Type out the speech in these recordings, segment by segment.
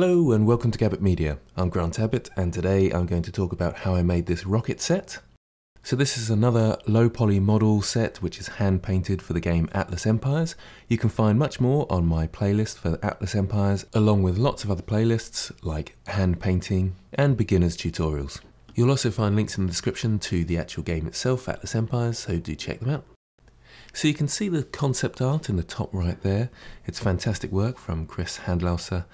Hello and welcome to Gabbitt Media. I'm Grant Abbitt and today I'm going to talk about how I made this rocket set. So this is another low poly model set which is hand painted for the game Atlas Empires. You can find much more on my playlist for Atlas Empires along with lots of other playlists like hand painting and beginners tutorials. You'll also find links in the description to the actual game itself, Atlas Empires, so do check them out. So you can see the concept art in the top right there. It's fantastic work from Chris Handlauser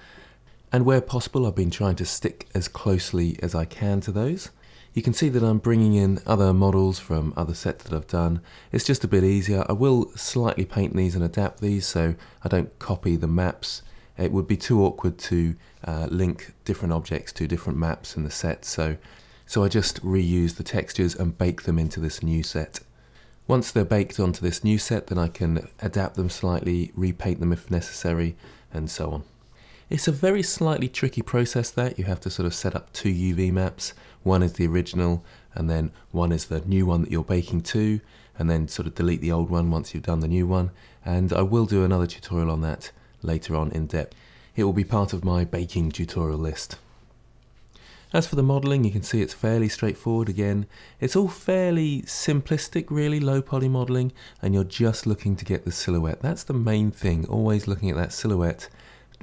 and where possible I've been trying to stick as closely as I can to those. You can see that I'm bringing in other models from other sets that I've done. It's just a bit easier. I will slightly paint these and adapt these so I don't copy the maps. It would be too awkward to uh, link different objects to different maps in the set so, so I just reuse the textures and bake them into this new set. Once they're baked onto this new set then I can adapt them slightly, repaint them if necessary and so on. It's a very slightly tricky process that you have to sort of set up two UV maps. One is the original and then one is the new one that you're baking to and then sort of delete the old one once you've done the new one. And I will do another tutorial on that later on in depth. It will be part of my baking tutorial list. As for the modelling, you can see it's fairly straightforward again. It's all fairly simplistic, really, low poly modelling, and you're just looking to get the silhouette. That's the main thing, always looking at that silhouette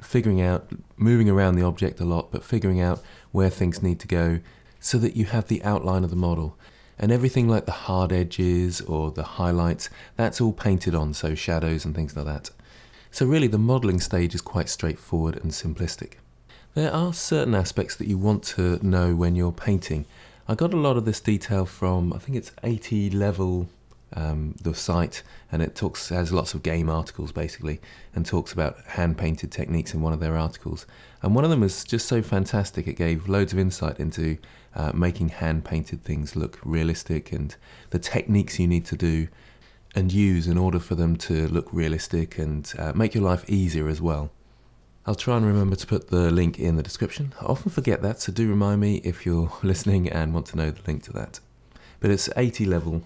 figuring out, moving around the object a lot, but figuring out where things need to go so that you have the outline of the model. And everything like the hard edges or the highlights, that's all painted on, so shadows and things like that. So really the modelling stage is quite straightforward and simplistic. There are certain aspects that you want to know when you're painting. I got a lot of this detail from, I think it's 80 level um, the site, and it talks has lots of game articles basically, and talks about hand painted techniques in one of their articles. And one of them was just so fantastic; it gave loads of insight into uh, making hand painted things look realistic and the techniques you need to do and use in order for them to look realistic and uh, make your life easier as well. I'll try and remember to put the link in the description. I often forget that, so do remind me if you're listening and want to know the link to that. But it's 80 level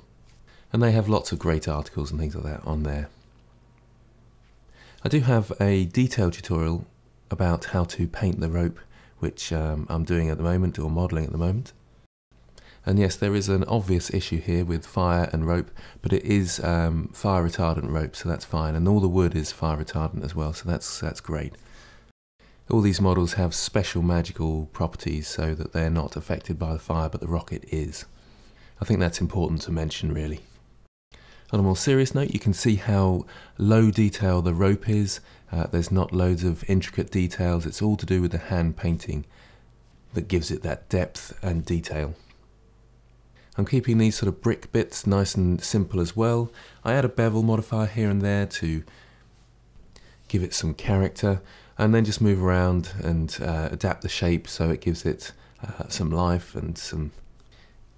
and they have lots of great articles and things like that on there. I do have a detailed tutorial about how to paint the rope, which um, I'm doing at the moment, or modelling at the moment. And yes, there is an obvious issue here with fire and rope, but it is um, fire retardant rope, so that's fine. And all the wood is fire retardant as well, so that's, that's great. All these models have special magical properties so that they're not affected by the fire, but the rocket is. I think that's important to mention, really. On a more serious note, you can see how low detail the rope is. Uh, there's not loads of intricate details. It's all to do with the hand painting that gives it that depth and detail. I'm keeping these sort of brick bits nice and simple as well. I add a bevel modifier here and there to give it some character and then just move around and uh, adapt the shape so it gives it uh, some life and some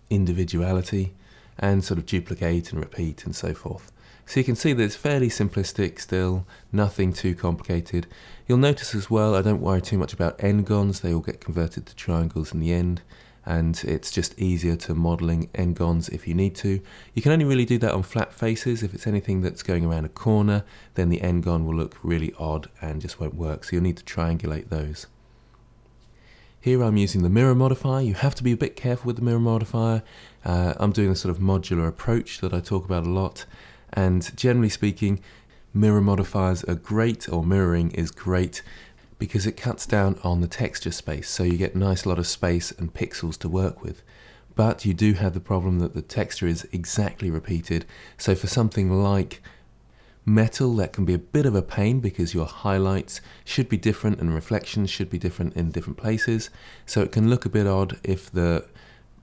individuality and sort of duplicate and repeat and so forth. So you can see that it's fairly simplistic still, nothing too complicated. You'll notice as well, I don't worry too much about n-gons, they all get converted to triangles in the end, and it's just easier to modelling n-gons if you need to. You can only really do that on flat faces, if it's anything that's going around a corner, then the n-gon will look really odd and just won't work, so you'll need to triangulate those. Here I'm using the mirror modifier. You have to be a bit careful with the mirror modifier. Uh, I'm doing a sort of modular approach that I talk about a lot. And generally speaking, mirror modifiers are great, or mirroring is great, because it cuts down on the texture space. So you get a nice lot of space and pixels to work with. But you do have the problem that the texture is exactly repeated. So for something like Metal, that can be a bit of a pain because your highlights should be different and reflections should be different in different places. So it can look a bit odd if the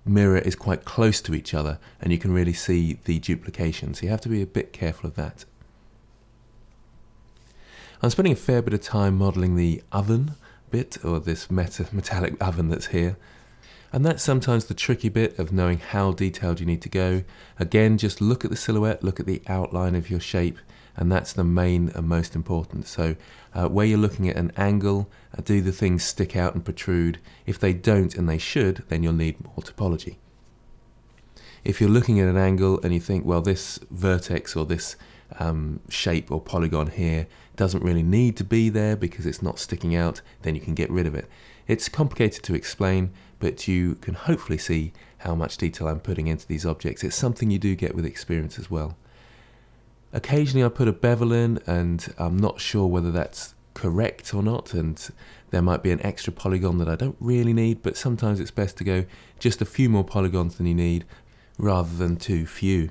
mirror is quite close to each other and you can really see the duplication. So you have to be a bit careful of that. I'm spending a fair bit of time modelling the oven bit, or this meta metallic oven that's here. And that's sometimes the tricky bit of knowing how detailed you need to go. Again, just look at the silhouette, look at the outline of your shape, and that's the main and most important. So uh, where you're looking at an angle, uh, do the things stick out and protrude? If they don't and they should, then you'll need more topology. If you're looking at an angle and you think, well, this vertex or this um, shape or polygon here doesn't really need to be there because it's not sticking out, then you can get rid of it. It's complicated to explain, but you can hopefully see how much detail I'm putting into these objects. It's something you do get with experience as well. Occasionally I put a bevel in and I'm not sure whether that's correct or not and there might be an extra polygon that I don't really need but sometimes it's best to go just a few more polygons than you need rather than too few.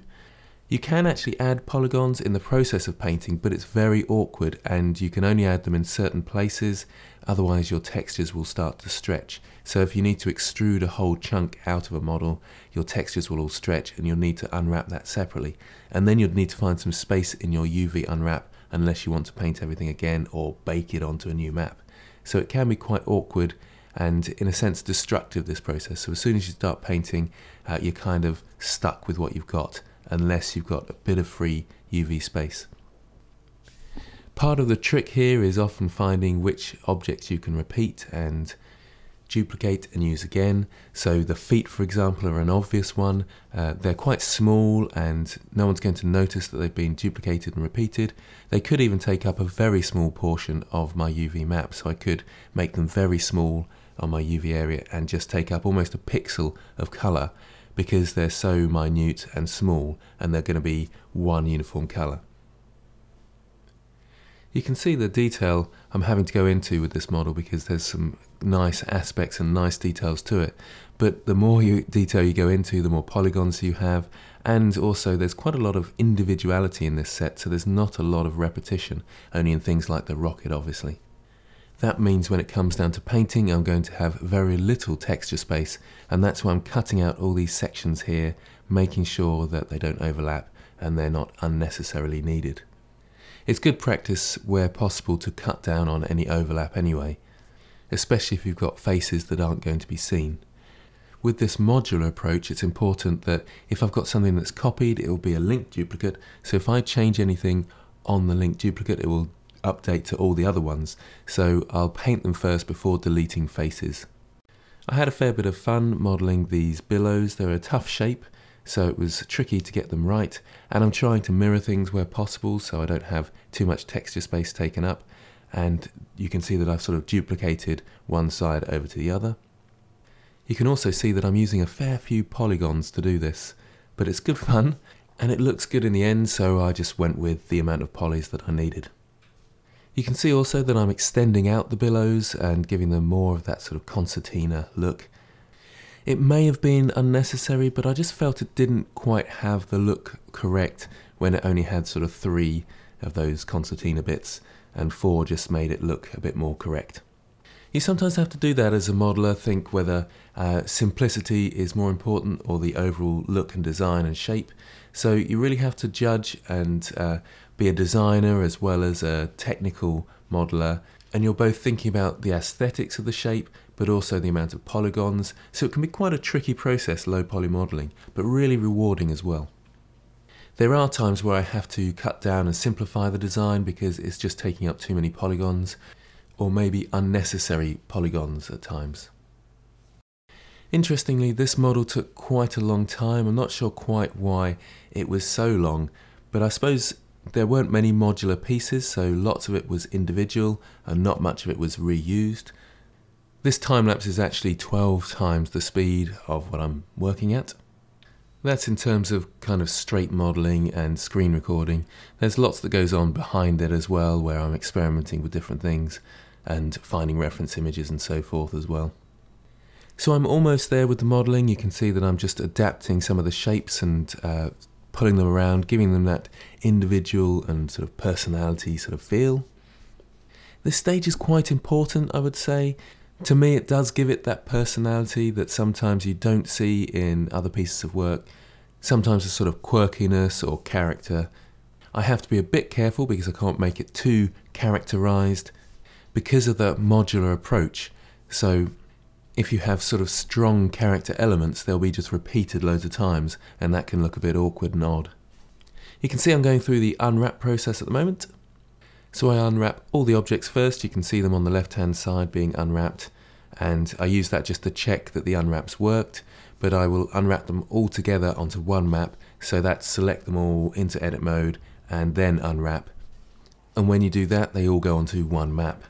You can actually add polygons in the process of painting, but it's very awkward and you can only add them in certain places, otherwise your textures will start to stretch. So if you need to extrude a whole chunk out of a model, your textures will all stretch and you'll need to unwrap that separately. And then you'd need to find some space in your UV unwrap unless you want to paint everything again or bake it onto a new map. So it can be quite awkward and in a sense destructive this process. So as soon as you start painting, uh, you're kind of stuck with what you've got unless you've got a bit of free UV space. Part of the trick here is often finding which objects you can repeat and duplicate and use again. So the feet, for example, are an obvious one. Uh, they're quite small and no one's going to notice that they've been duplicated and repeated. They could even take up a very small portion of my UV map, so I could make them very small on my UV area and just take up almost a pixel of colour because they're so minute and small and they're going to be one uniform colour. You can see the detail I'm having to go into with this model because there's some nice aspects and nice details to it. But the more you, detail you go into, the more polygons you have, and also there's quite a lot of individuality in this set, so there's not a lot of repetition, only in things like the rocket, obviously. That means when it comes down to painting, I'm going to have very little texture space, and that's why I'm cutting out all these sections here, making sure that they don't overlap and they're not unnecessarily needed. It's good practice where possible to cut down on any overlap anyway, especially if you've got faces that aren't going to be seen. With this modular approach, it's important that if I've got something that's copied, it will be a link duplicate, so if I change anything on the link duplicate, it will update to all the other ones, so I'll paint them first before deleting faces. I had a fair bit of fun modelling these billows, they're a tough shape, so it was tricky to get them right, and I'm trying to mirror things where possible so I don't have too much texture space taken up, and you can see that I've sort of duplicated one side over to the other. You can also see that I'm using a fair few polygons to do this, but it's good fun, and it looks good in the end, so I just went with the amount of polys that I needed. You can see also that I'm extending out the billows and giving them more of that sort of concertina look. It may have been unnecessary, but I just felt it didn't quite have the look correct when it only had sort of three of those concertina bits, and four just made it look a bit more correct. You sometimes have to do that as a modeler, think whether uh, simplicity is more important or the overall look and design and shape. So you really have to judge and uh, be a designer as well as a technical modeler and you're both thinking about the aesthetics of the shape but also the amount of polygons so it can be quite a tricky process low poly modeling but really rewarding as well. There are times where I have to cut down and simplify the design because it's just taking up too many polygons or maybe unnecessary polygons at times. Interestingly, this model took quite a long time. I'm not sure quite why it was so long, but I suppose there weren't many modular pieces, so lots of it was individual and not much of it was reused. This time lapse is actually 12 times the speed of what I'm working at. That's in terms of kind of straight modeling and screen recording. There's lots that goes on behind it as well, where I'm experimenting with different things and finding reference images and so forth as well. So I'm almost there with the modeling. You can see that I'm just adapting some of the shapes and uh, pulling them around, giving them that individual and sort of personality sort of feel. This stage is quite important, I would say. To me, it does give it that personality that sometimes you don't see in other pieces of work. Sometimes a sort of quirkiness or character. I have to be a bit careful because I can't make it too characterized because of the modular approach. So if you have sort of strong character elements, they'll be just repeated loads of times, and that can look a bit awkward and odd. You can see I'm going through the unwrap process at the moment. So I unwrap all the objects first, you can see them on the left hand side being unwrapped, and I use that just to check that the unwraps worked, but I will unwrap them all together onto one map, so that select them all into edit mode, and then unwrap. And when you do that, they all go onto one map.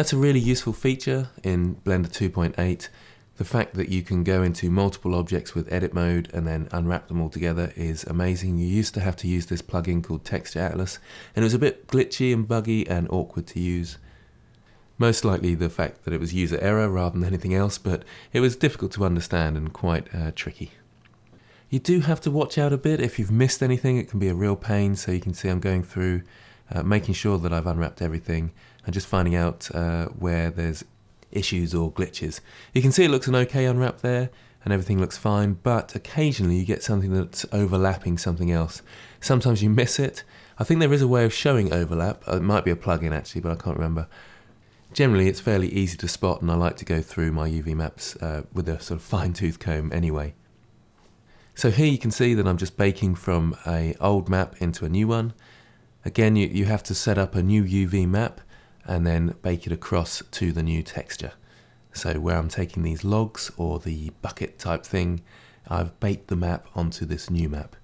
That's a really useful feature in Blender 2.8. The fact that you can go into multiple objects with edit mode and then unwrap them all together is amazing. You used to have to use this plugin called Texture Atlas, and it was a bit glitchy and buggy and awkward to use. Most likely the fact that it was user error rather than anything else, but it was difficult to understand and quite uh, tricky. You do have to watch out a bit. If you've missed anything, it can be a real pain. So you can see I'm going through, uh, making sure that I've unwrapped everything and just finding out uh, where there's issues or glitches. You can see it looks an okay unwrap there and everything looks fine, but occasionally you get something that's overlapping something else. Sometimes you miss it. I think there is a way of showing overlap. It might be a plugin actually, but I can't remember. Generally, it's fairly easy to spot, and I like to go through my UV maps uh, with a sort of fine-tooth comb anyway. So here you can see that I'm just baking from a old map into a new one. Again, you, you have to set up a new UV map and then bake it across to the new texture. So where I'm taking these logs or the bucket type thing, I've baked the map onto this new map.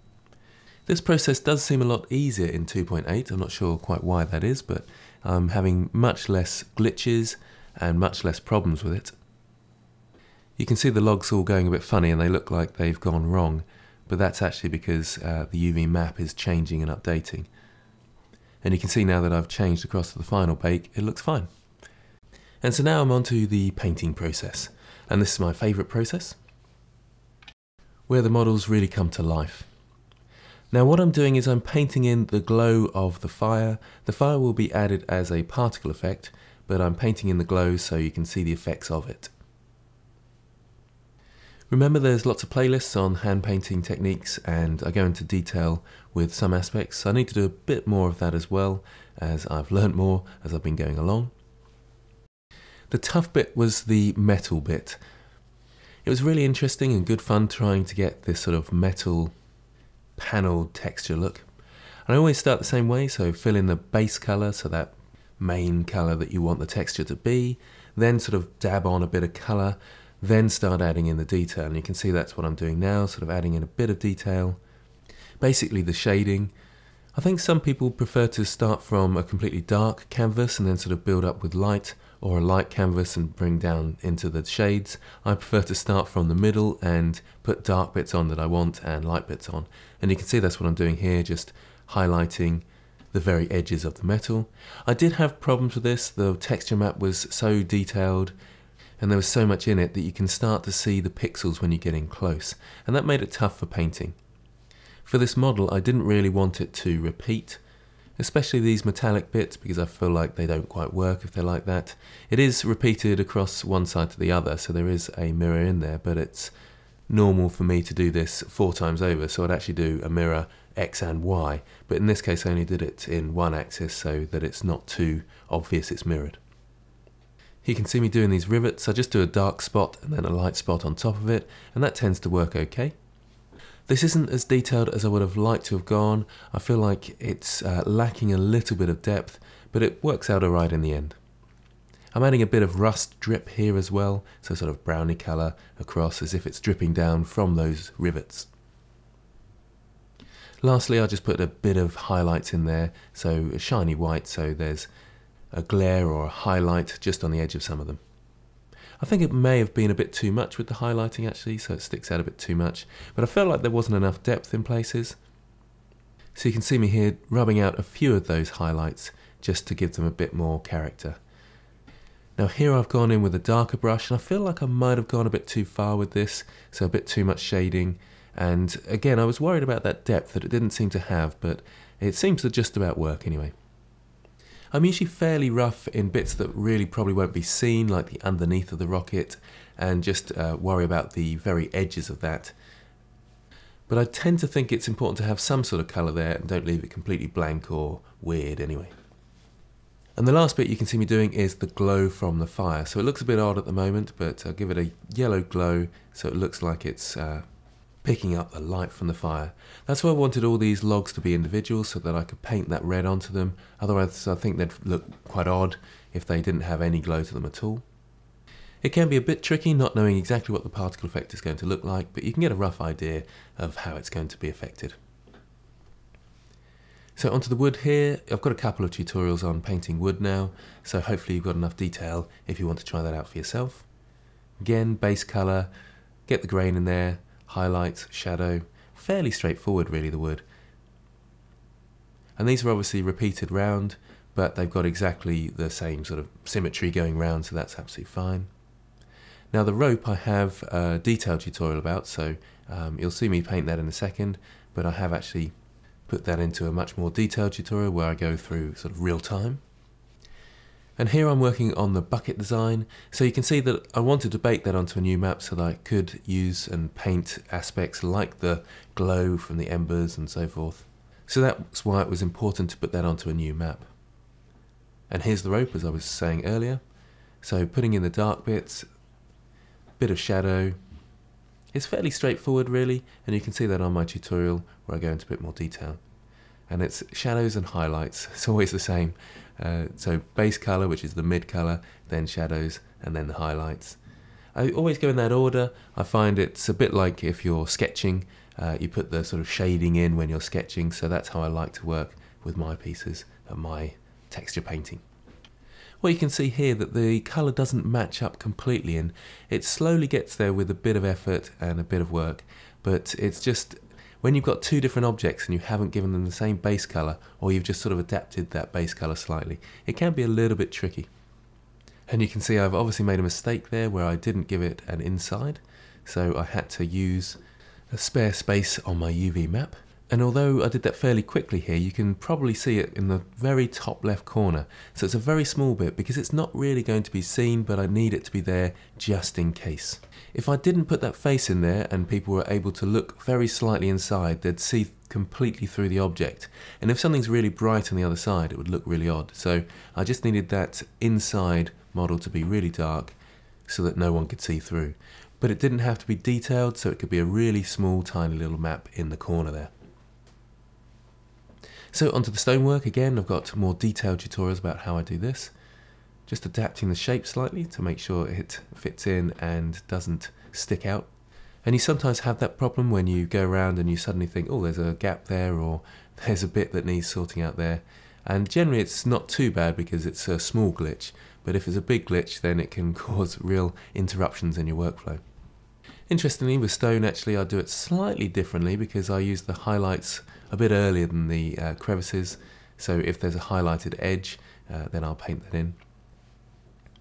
This process does seem a lot easier in 2.8, I'm not sure quite why that is, but I'm having much less glitches and much less problems with it. You can see the logs all going a bit funny and they look like they've gone wrong, but that's actually because uh, the UV map is changing and updating. And you can see now that I've changed across to the final bake, it looks fine. And so now I'm on to the painting process. And this is my favourite process, where the models really come to life. Now what I'm doing is I'm painting in the glow of the fire. The fire will be added as a particle effect, but I'm painting in the glow so you can see the effects of it. Remember there's lots of playlists on hand painting techniques and I go into detail with some aspects. I need to do a bit more of that as well as I've learnt more as I've been going along. The tough bit was the metal bit. It was really interesting and good fun trying to get this sort of metal panelled texture look. And I always start the same way, so fill in the base colour, so that main colour that you want the texture to be, then sort of dab on a bit of colour, then start adding in the detail. And you can see that's what I'm doing now, sort of adding in a bit of detail. Basically the shading. I think some people prefer to start from a completely dark canvas and then sort of build up with light, or a light canvas and bring down into the shades. I prefer to start from the middle and put dark bits on that I want and light bits on. And you can see that's what I'm doing here, just highlighting the very edges of the metal. I did have problems with this, the texture map was so detailed and there was so much in it that you can start to see the pixels when you get in close, and that made it tough for painting. For this model I didn't really want it to repeat, especially these metallic bits because I feel like they don't quite work if they're like that. It is repeated across one side to the other, so there is a mirror in there, but it's normal for me to do this four times over, so I'd actually do a mirror X and Y, but in this case I only did it in one axis so that it's not too obvious it's mirrored. You can see me doing these rivets, I just do a dark spot and then a light spot on top of it, and that tends to work okay. This isn't as detailed as I would have liked to have gone. I feel like it's uh, lacking a little bit of depth, but it works out alright in the end. I'm adding a bit of rust drip here as well, so sort of browny colour across as if it's dripping down from those rivets. Lastly, I just put a bit of highlights in there, so a shiny white, so there's a glare or a highlight just on the edge of some of them. I think it may have been a bit too much with the highlighting actually, so it sticks out a bit too much, but I felt like there wasn't enough depth in places. So you can see me here rubbing out a few of those highlights just to give them a bit more character. Now here I've gone in with a darker brush and I feel like I might have gone a bit too far with this, so a bit too much shading. And again, I was worried about that depth that it didn't seem to have, but it seems to just about work anyway. I'm usually fairly rough in bits that really probably won't be seen, like the underneath of the rocket, and just uh, worry about the very edges of that. But I tend to think it's important to have some sort of colour there and don't leave it completely blank or weird anyway. And the last bit you can see me doing is the glow from the fire. So it looks a bit odd at the moment, but I'll give it a yellow glow so it looks like it's uh, picking up the light from the fire. That's why I wanted all these logs to be individual so that I could paint that red onto them. Otherwise I think they'd look quite odd if they didn't have any glow to them at all. It can be a bit tricky not knowing exactly what the particle effect is going to look like, but you can get a rough idea of how it's going to be affected. So onto the wood here, I've got a couple of tutorials on painting wood now, so hopefully you've got enough detail if you want to try that out for yourself. Again, base colour, get the grain in there, highlights, shadow, fairly straightforward really the wood. And these are obviously repeated round, but they've got exactly the same sort of symmetry going round, so that's absolutely fine. Now the rope I have a detailed tutorial about, so um, you'll see me paint that in a second, but I have actually put that into a much more detailed tutorial where I go through sort of real time. And here I'm working on the bucket design, so you can see that I wanted to bake that onto a new map so that I could use and paint aspects like the glow from the embers and so forth. So that's why it was important to put that onto a new map. And here's the rope as I was saying earlier. So putting in the dark bits, bit of shadow, it's fairly straightforward really, and you can see that on my tutorial where I go into a bit more detail. And it's shadows and highlights, it's always the same. Uh, so base color, which is the mid color, then shadows, and then the highlights. I always go in that order. I find it's a bit like if you're sketching, uh, you put the sort of shading in when you're sketching, so that's how I like to work with my pieces and my texture painting. Well, you can see here that the colour doesn't match up completely and it slowly gets there with a bit of effort and a bit of work, but it's just when you've got two different objects and you haven't given them the same base colour or you've just sort of adapted that base colour slightly, it can be a little bit tricky. And you can see I've obviously made a mistake there where I didn't give it an inside, so I had to use a spare space on my UV map and although I did that fairly quickly here, you can probably see it in the very top left corner. So it's a very small bit because it's not really going to be seen, but I need it to be there just in case. If I didn't put that face in there and people were able to look very slightly inside, they'd see completely through the object. And if something's really bright on the other side, it would look really odd. So I just needed that inside model to be really dark so that no one could see through. But it didn't have to be detailed, so it could be a really small, tiny little map in the corner there. So onto the stonework again, I've got more detailed tutorials about how I do this. Just adapting the shape slightly to make sure it fits in and doesn't stick out. And you sometimes have that problem when you go around and you suddenly think, oh, there's a gap there or there's a bit that needs sorting out there. And generally it's not too bad because it's a small glitch, but if it's a big glitch then it can cause real interruptions in your workflow. Interestingly, with stone, actually, I do it slightly differently because I use the highlights a bit earlier than the uh, crevices. So if there's a highlighted edge, uh, then I'll paint that in.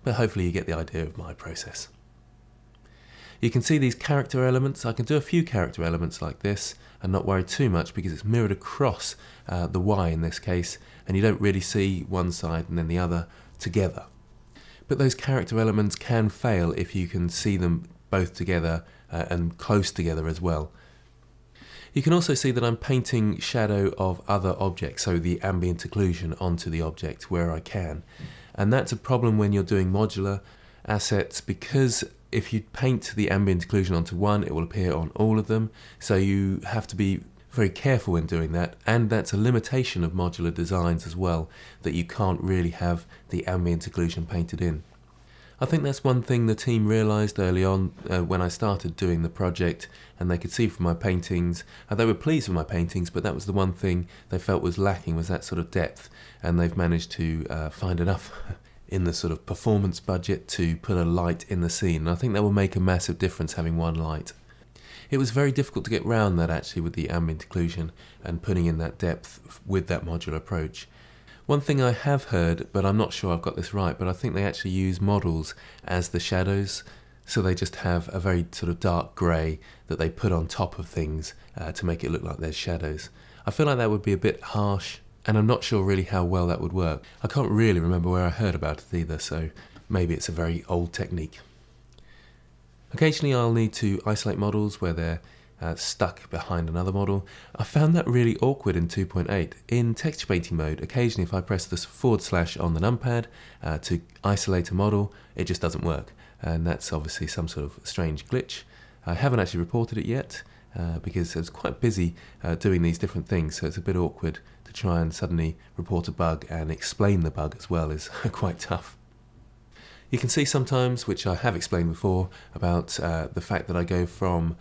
But hopefully you get the idea of my process. You can see these character elements. I can do a few character elements like this and not worry too much because it's mirrored across uh, the Y in this case, and you don't really see one side and then the other together. But those character elements can fail if you can see them both together uh, and close together as well. You can also see that I'm painting shadow of other objects, so the ambient occlusion onto the object where I can. And that's a problem when you're doing modular assets because if you paint the ambient occlusion onto one, it will appear on all of them. So you have to be very careful when doing that, and that's a limitation of modular designs as well, that you can't really have the ambient occlusion painted in. I think that's one thing the team realised early on uh, when I started doing the project, and they could see from my paintings. Uh, they were pleased with my paintings, but that was the one thing they felt was lacking was that sort of depth, and they've managed to uh, find enough in the sort of performance budget to put a light in the scene. And I think that will make a massive difference having one light. It was very difficult to get round that actually with the ambient occlusion and putting in that depth with that modular approach. One thing I have heard, but I'm not sure I've got this right, but I think they actually use models as the shadows. So they just have a very sort of dark grey that they put on top of things uh, to make it look like there's shadows. I feel like that would be a bit harsh, and I'm not sure really how well that would work. I can't really remember where I heard about it either, so maybe it's a very old technique. Occasionally I'll need to isolate models where they're uh, stuck behind another model. I found that really awkward in 2.8. In texture painting mode, occasionally if I press this forward slash on the numpad uh, to isolate a model, it just doesn't work. And that's obviously some sort of strange glitch. I haven't actually reported it yet uh, because I was quite busy uh, doing these different things, so it's a bit awkward to try and suddenly report a bug and explain the bug as well is quite tough. You can see sometimes, which I have explained before, about uh, the fact that I go from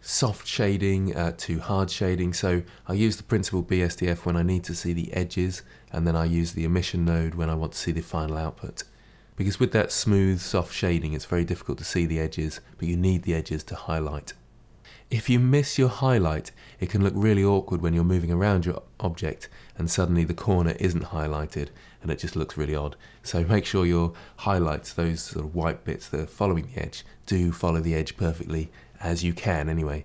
soft shading uh, to hard shading. So I use the principled BSDF when I need to see the edges, and then I use the emission node when I want to see the final output. Because with that smooth, soft shading, it's very difficult to see the edges, but you need the edges to highlight. If you miss your highlight, it can look really awkward when you're moving around your object and suddenly the corner isn't highlighted and it just looks really odd. So make sure your highlights, those sort of white bits that are following the edge, do follow the edge perfectly as you can anyway.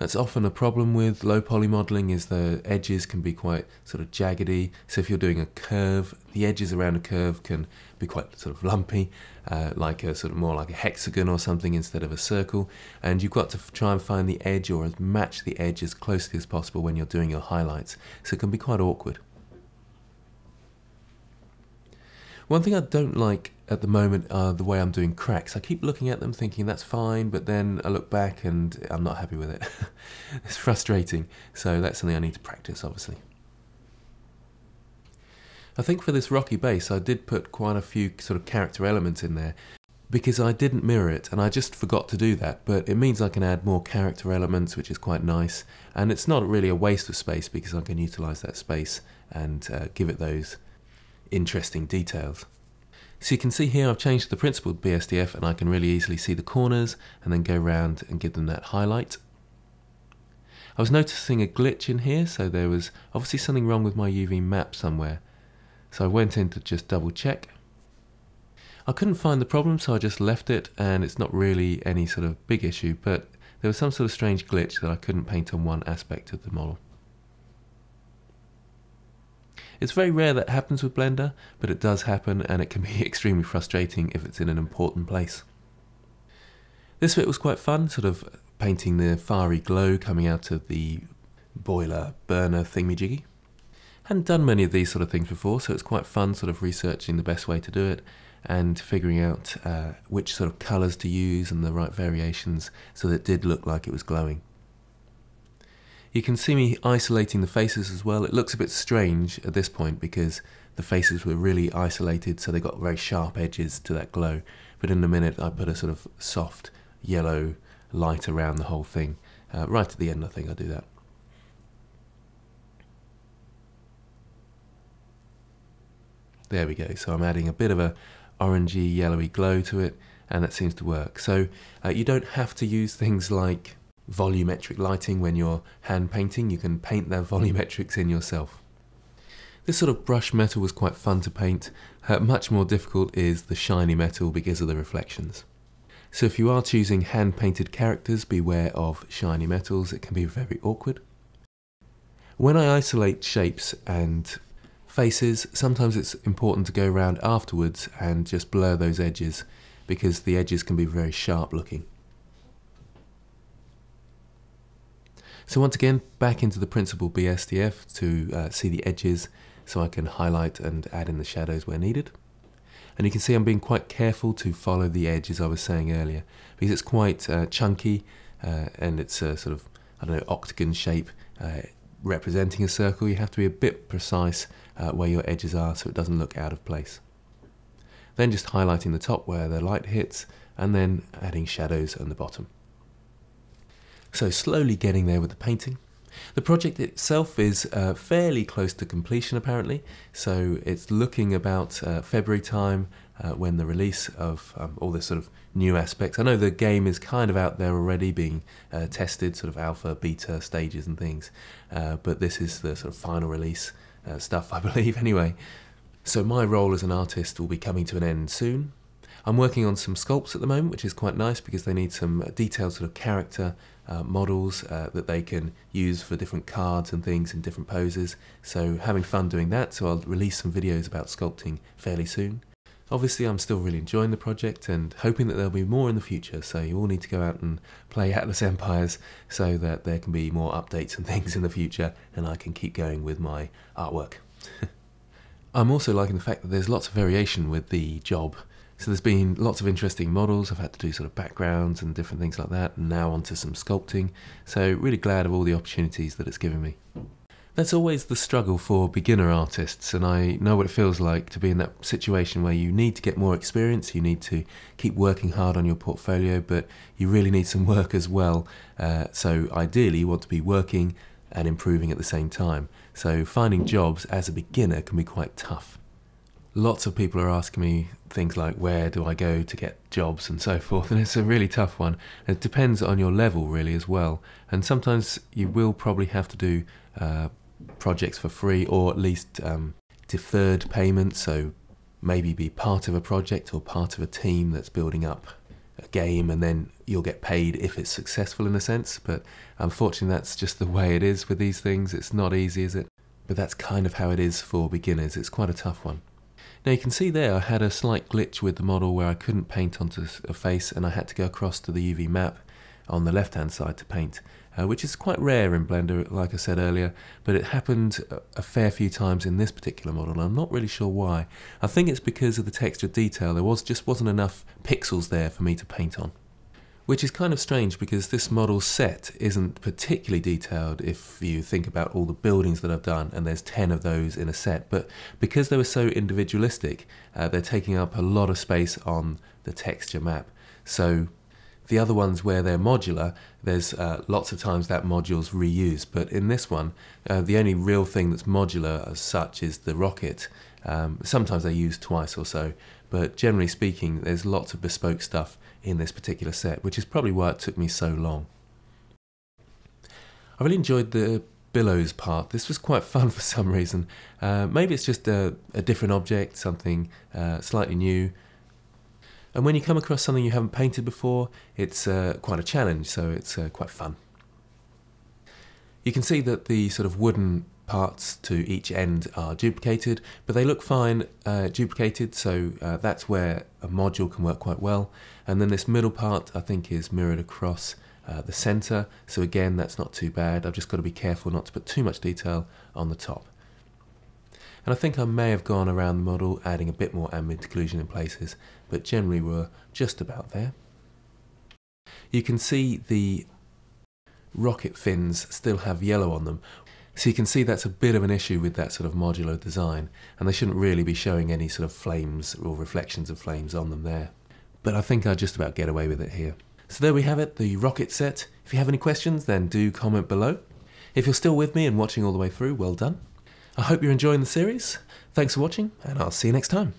That's often a problem with low poly modeling is the edges can be quite sort of jaggedy. So if you're doing a curve, the edges around a curve can be quite sort of lumpy, uh, like a sort of more like a hexagon or something instead of a circle. And you've got to try and find the edge or as match the edge as closely as possible when you're doing your highlights. So it can be quite awkward. One thing I don't like at the moment are the way I'm doing cracks. I keep looking at them thinking that's fine, but then I look back and I'm not happy with it. it's frustrating, so that's something I need to practice, obviously. I think for this rocky base I did put quite a few sort of character elements in there because I didn't mirror it and I just forgot to do that but it means I can add more character elements which is quite nice and it's not really a waste of space because I can utilize that space and uh, give it those interesting details. So you can see here I've changed the principled BSDF and I can really easily see the corners and then go around and give them that highlight. I was noticing a glitch in here so there was obviously something wrong with my UV map somewhere. So I went in to just double check. I couldn't find the problem so I just left it and it's not really any sort of big issue but there was some sort of strange glitch that I couldn't paint on one aspect of the model. It's very rare that happens with Blender, but it does happen and it can be extremely frustrating if it's in an important place. This bit was quite fun, sort of painting the fiery glow coming out of the boiler burner thingy-jiggy. Hadn't done many of these sort of things before, so it's quite fun sort of researching the best way to do it and figuring out uh, which sort of colours to use and the right variations so that it did look like it was glowing. You can see me isolating the faces as well. It looks a bit strange at this point because the faces were really isolated so they got very sharp edges to that glow. But in a minute I put a sort of soft yellow light around the whole thing. Uh, right at the end I think I'll do that. There we go. So I'm adding a bit of a orangey yellowy glow to it and that seems to work. So uh, you don't have to use things like volumetric lighting when you're hand painting. You can paint that volumetrics in yourself. This sort of brush metal was quite fun to paint. Uh, much more difficult is the shiny metal because of the reflections. So if you are choosing hand painted characters, beware of shiny metals, it can be very awkward. When I isolate shapes and faces, sometimes it's important to go around afterwards and just blur those edges because the edges can be very sharp looking. So once again, back into the principled BSDF to uh, see the edges so I can highlight and add in the shadows where needed. And you can see I'm being quite careful to follow the edge as I was saying earlier because it's quite uh, chunky uh, and it's a sort of, I don't know, octagon shape uh, representing a circle. You have to be a bit precise uh, where your edges are so it doesn't look out of place. Then just highlighting the top where the light hits and then adding shadows on the bottom. So slowly getting there with the painting. The project itself is uh, fairly close to completion apparently, so it's looking about uh, February time uh, when the release of um, all the sort of new aspects. I know the game is kind of out there already being uh, tested, sort of alpha, beta stages and things, uh, but this is the sort of final release uh, stuff I believe anyway. So my role as an artist will be coming to an end soon. I'm working on some sculpts at the moment, which is quite nice because they need some detailed sort of character uh, models uh, that they can use for different cards and things in different poses. So having fun doing that, so I'll release some videos about sculpting fairly soon. Obviously I'm still really enjoying the project and hoping that there'll be more in the future, so you all need to go out and play Atlas Empires so that there can be more updates and things in the future and I can keep going with my artwork. I'm also liking the fact that there's lots of variation with the job so there's been lots of interesting models. I've had to do sort of backgrounds and different things like that, now onto some sculpting. So really glad of all the opportunities that it's given me. That's always the struggle for beginner artists, and I know what it feels like to be in that situation where you need to get more experience, you need to keep working hard on your portfolio, but you really need some work as well. Uh, so, ideally, you want to be working and improving at the same time. So, finding jobs as a beginner can be quite tough. Lots of people are asking me things like where do I go to get jobs and so forth, and it's a really tough one. It depends on your level, really, as well. And sometimes you will probably have to do uh, projects for free or at least um, deferred payment. So maybe be part of a project or part of a team that's building up a game and then you'll get paid if it's successful in a sense. But unfortunately, that's just the way it is with these things. It's not easy, is it? But that's kind of how it is for beginners. It's quite a tough one. Now you can see there I had a slight glitch with the model where I couldn't paint onto a face and I had to go across to the UV map on the left hand side to paint uh, which is quite rare in Blender, like I said earlier, but it happened a fair few times in this particular model, and I'm not really sure why. I think it's because of the texture detail, there was just wasn't enough pixels there for me to paint on. Which is kind of strange because this model set isn't particularly detailed if you think about all the buildings that I've done, and there's 10 of those in a set, but because they were so individualistic, uh, they're taking up a lot of space on the texture map. So the other ones where they're modular, there's uh, lots of times that module's reused, but in this one, uh, the only real thing that's modular as such is the rocket. Um, sometimes they're used twice or so, but generally speaking, there's lots of bespoke stuff in this particular set, which is probably why it took me so long. I really enjoyed the billows part. This was quite fun for some reason. Uh, maybe it's just a, a, different object, something uh, slightly new. And when you come across something you haven't painted before, it's uh, quite a challenge, so it's uh, quite fun. You can see that the sort of wooden parts to each end are duplicated, but they look fine uh, duplicated, so uh, that's where a module can work quite well. And then this middle part I think is mirrored across uh, the center, so again that's not too bad. I've just got to be careful not to put too much detail on the top. And I think I may have gone around the model adding a bit more ambient occlusion in places, but generally we're just about there. You can see the rocket fins still have yellow on them. So you can see that's a bit of an issue with that sort of modular design, and they shouldn't really be showing any sort of flames or reflections of flames on them there. But I think I just about get away with it here. So there we have it, the rocket set. If you have any questions, then do comment below. If you're still with me and watching all the way through, well done. I hope you're enjoying the series. Thanks for watching, and I'll see you next time.